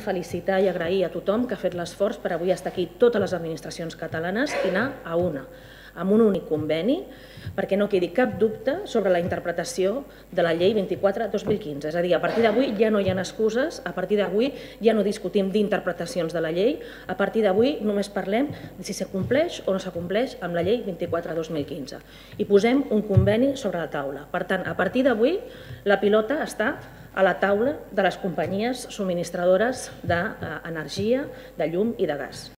Felicitar i agrair a tothom que ha fet l'esforç per avui estar aquí totes les administracions catalanes i anar a una, amb un únic conveni, perquè no quedi cap dubte sobre la interpretació de la llei 24-2015. És a dir, a partir d'avui ja no hi ha excuses, a partir d'avui ja no discutim d'interpretacions de la llei, a partir d'avui només parlem de si se compleix o no s'acompleix amb la llei 24-2015. I posem un conveni sobre la taula. Per tant, a partir d'avui la pilota està a la taula de les companyies subministradores d'energia, de llum i de gas.